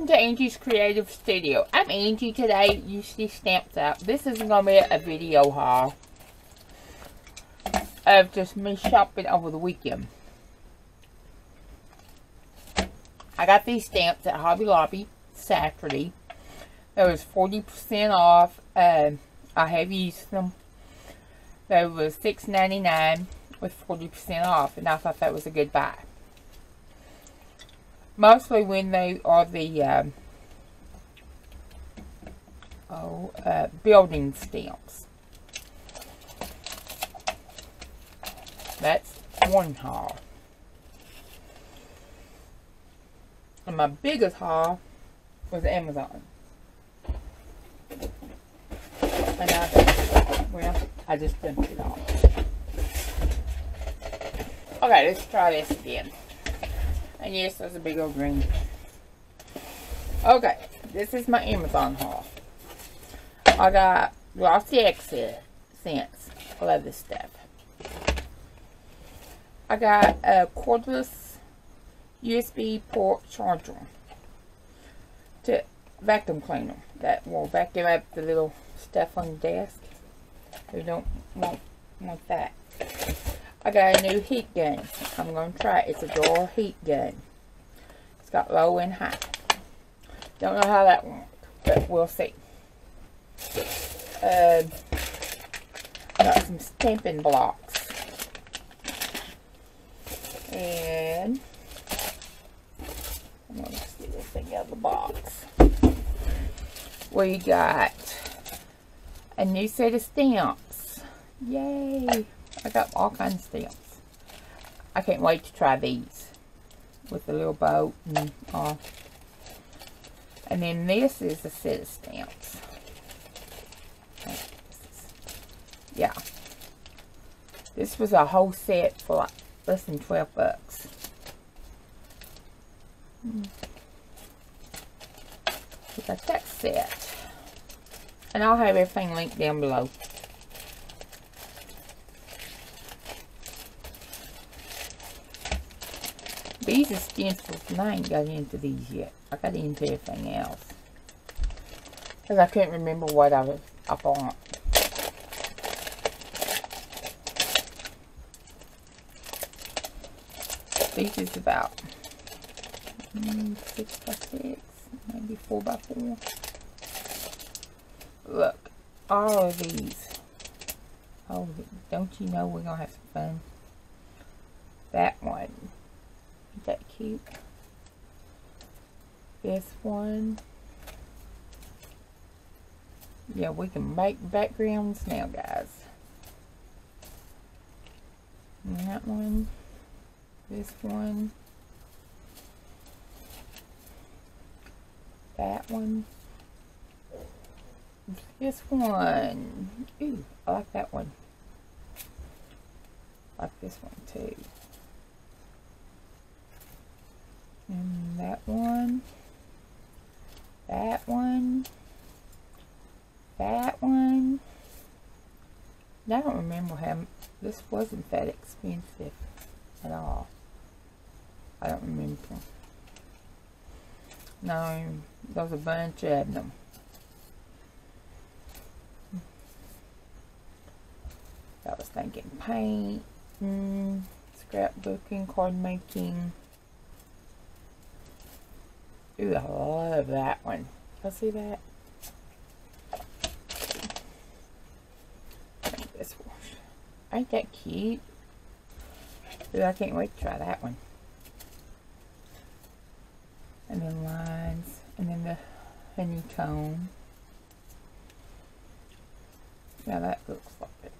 Welcome to Angie's Creative Studio. I'm Angie today. See stamps out. This is going to be a video haul of just me shopping over the weekend. I got these stamps at Hobby Lobby Saturday. It was 40% off. Uh, I have used them. They was $6.99 with 40% off, and I thought that was a good buy. Mostly when they are the um, oh, uh, building stamps. That's one haul. And my biggest haul was Amazon. And I, well, I just dumped it all. Okay, let's try this again. And yes, that's a big old green. Okay, this is my Amazon haul. I got glossy accent scents. I love this stuff. I got a cordless USB port charger to vacuum cleaner that will vacuum up the little stuff on the desk. We don't want, want that. I got a new heat gun. I'm going to try it. It's a door heat gun. It's got low and high. Don't know how that works, but we'll see. Uh, I got some stamping blocks. And I'm going to see this thing out of the box. We got a new set of stamps. Yay! I got all kinds of stamps. I can't wait to try these with the little boat and all. And then this is a set of stamps. Yeah. This was a whole set for like less than 12 bucks. We got that set. And I'll have everything linked down below. These are stencils, and I ain't got into these yet. I got into everything else. Because I couldn't remember what I was up on. These is about mm, 6 by 6 maybe 4 by 4 Look, all of these. Oh, don't you know we're going to have some fun? That one isn't that cute? This one. Yeah, we can make backgrounds now, guys. And that one. This one. That one. This one. Ooh, I like that one. I like this one too. And that one. That one. That one. I don't remember how this wasn't that expensive at all. I don't remember. No, there was a bunch of them. I was thinking paint, mm, scrapbooking, card making. Ooh, I love that one. Y'all see that? This one. Ain't that cute? Ooh, I can't wait to try that one. And then lines. And then the honeycomb. Yeah, that looks like it.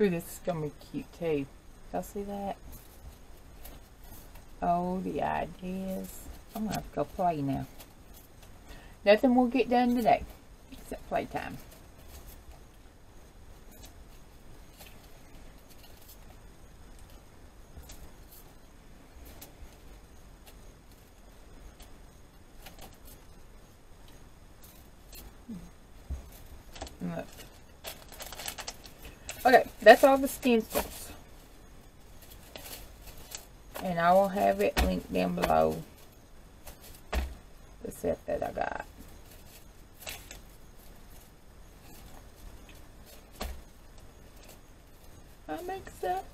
Ooh, this is gonna be cute too. Y'all see that? Oh, the ideas. I'm gonna have to go play now. Nothing will get done today except playtime. Look. Okay, that's all the stencils. And I will have it linked down below the set that I got. I'm excited.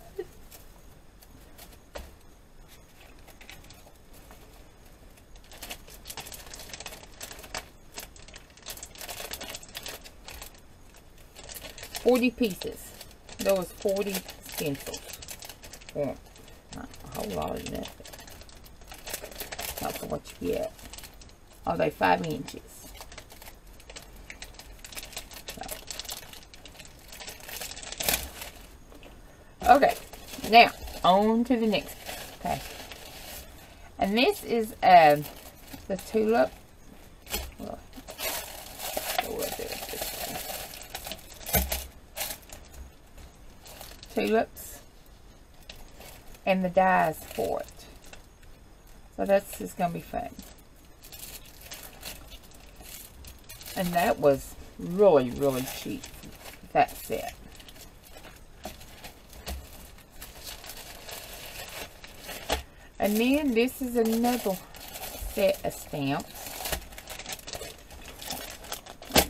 Forty pieces. There was forty stencils. Well, not a whole lot of that. Not for what you get. Are they five inches? Okay, now on to the next pack. And this is um, the tulip. Well, tulips and the dies for it. So that's just going to be fun. And that was really, really cheap, that set. And then this is another set of stamps.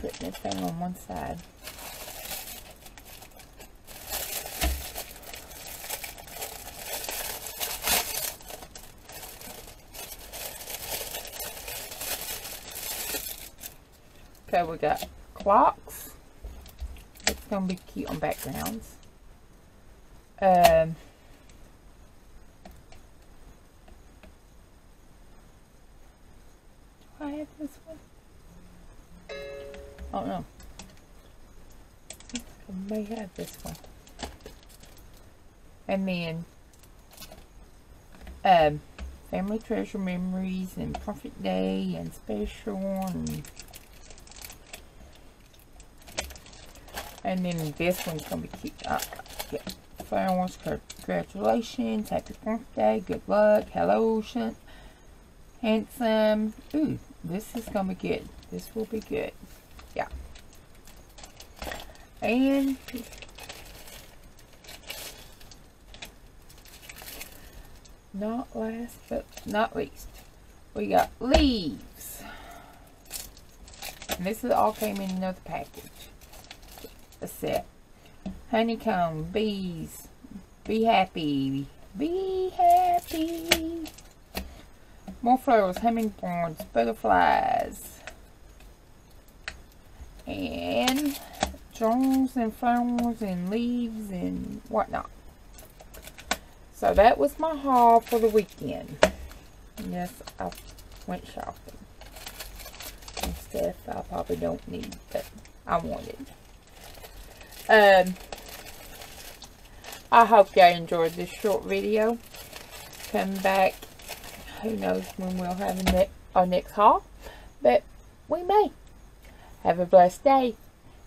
Putting this thing on one side. Okay, we got clocks. It's going to be cute on backgrounds. Um, I have this one? Oh no. I may have this one. And then um family treasure memories and perfect day and special and and then this one's gonna be cute. Uh, yeah. Flowers, congratulations, happy birthday, good luck, hello, handsome. Ooh, this is going to be good. This will be good. Yeah. And not last but not least, we got leaves. And this is all came in another package. Set. Honeycomb, bees, be happy, be happy. More flowers, hummingbirds, butterflies, and drones and flowers and leaves and whatnot. So that was my haul for the weekend. Yes, I went shopping. And stuff I probably don't need, but I wanted. Um, I hope y'all enjoyed this short video. Come back who knows when we'll have ne our next haul, but we may. Have a blessed day.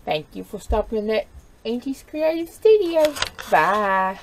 Thank you for stopping at Angie's Creative Studio. Bye.